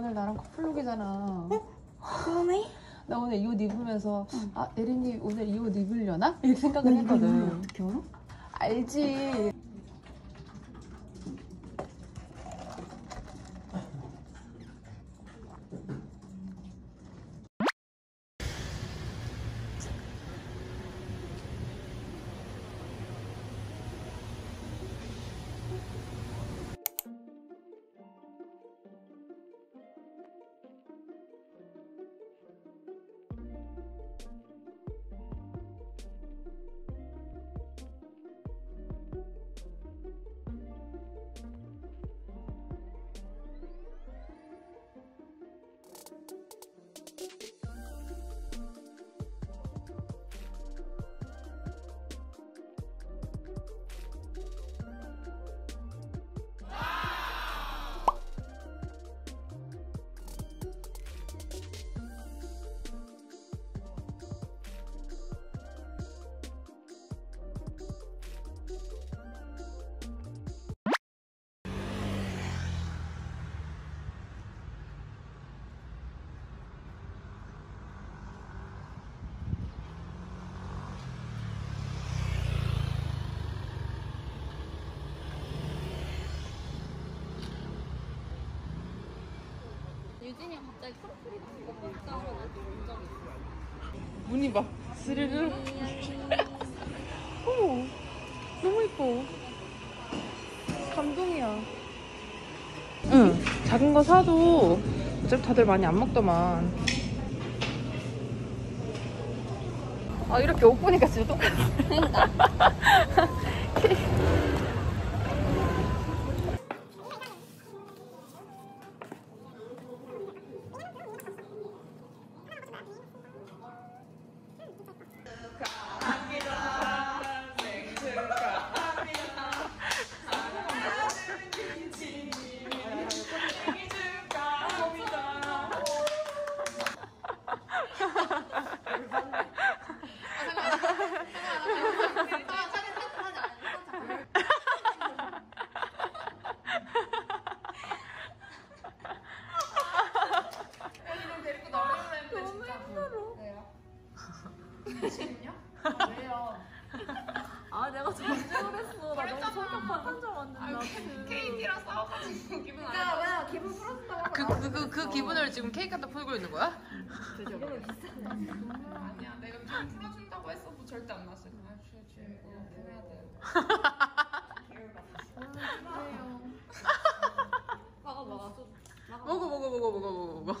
오늘 나랑 커플룩이잖아. 그러네. 나 오늘 이 옷 입으면서 아 에린이 오늘 이 옷 입으려나? 이렇게 생각을 했거든. 어떻게 알아? 알지. 유진이가 갑자기 프로필이 나한테 온적 있어. 무늬 봐. 스르르. 어머, 너무 이뻐. 감동이야. 응, 작은 거 사도 어차피 다들 많이 안 먹더만. 아, 이렇게 옷 보니까 진짜 똑같아. 아 내가 정색을 했어. 나 너무 성격 파탄자 만든다. KT랑 싸워가지고 기분 안 야, 야, 기분 풀어준다고. 그, 그, 그, 그 기분을 지금 케이크한테 풀고 있는 거야? 아니야. 내가 기분 풀어준다고 했어도 절대 안 났어. 그냥 쥐, 쥐, 이거 해야 돼. 막아 막아 좀. 막아. 먹어, 먹어, 먹어, 먹어, 먹어.